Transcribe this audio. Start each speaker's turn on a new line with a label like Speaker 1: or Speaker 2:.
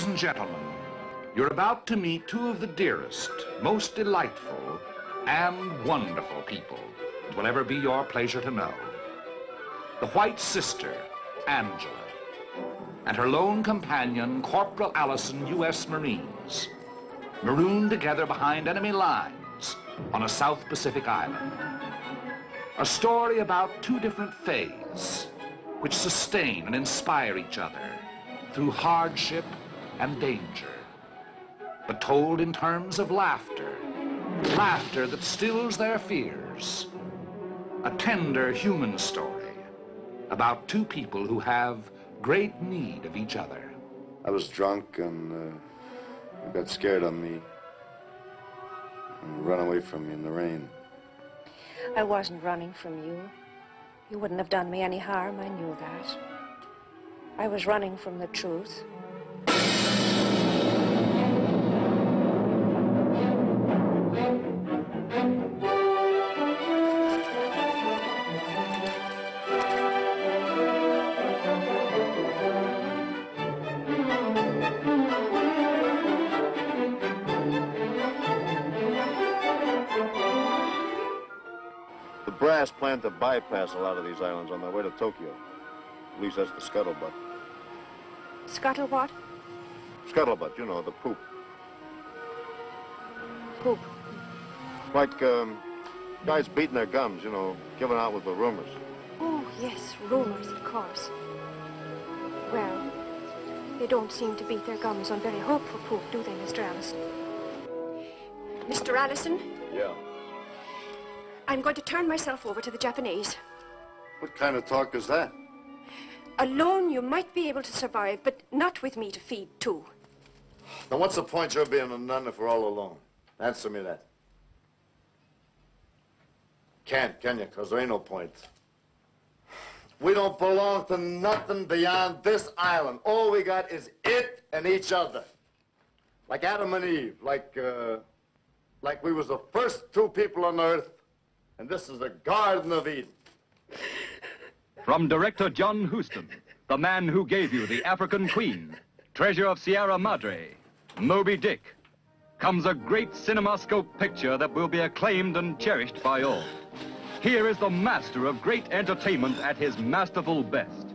Speaker 1: Ladies and gentlemen, you're about to meet two of the dearest, most delightful, and wonderful people it will ever be your pleasure to know. The White Sister, Angela, and her lone companion, Corporal Allison, U.S. Marines, marooned together behind enemy lines on a South Pacific island. A story about two different faiths which sustain and inspire each other through hardship and danger, but told in terms of laughter, laughter that stills their fears. A tender human story about two people who have great need of each other.
Speaker 2: I was drunk and uh, you got scared of me and ran away from me in the rain.
Speaker 3: I wasn't running from you. You wouldn't have done me any harm, I knew that. I was running from the truth.
Speaker 2: Brass plan to bypass a lot of these islands on their way to Tokyo. At least that's the scuttlebutt.
Speaker 3: Scuttle what?
Speaker 2: Scuttlebutt, you know, the poop.
Speaker 3: Poop.
Speaker 2: Like, um, guys beating their gums, you know, giving out with the rumors.
Speaker 3: Oh, yes, rumors, of course. Well, they don't seem to beat their gums on very hopeful poop, do they, Mr. Allison? Mr. Allison,
Speaker 2: Yeah.
Speaker 3: I'm going to turn myself over to the Japanese.
Speaker 2: What kind of talk is that?
Speaker 3: Alone, you might be able to survive, but not with me to feed, too.
Speaker 2: Now, what's the point of being a nun if we're all alone? Answer me that. Can't, can you? Because there ain't no point. We don't belong to nothing beyond this island. All we got is it and each other. Like Adam and Eve, like, uh, like we was the first two people on earth, and this is the Garden of Eden.
Speaker 4: From director John Huston, the man who gave you the African Queen, Treasure of Sierra Madre, Moby Dick, comes a great cinemascope picture that will be acclaimed and cherished by all. Here is the master of great entertainment at his masterful best.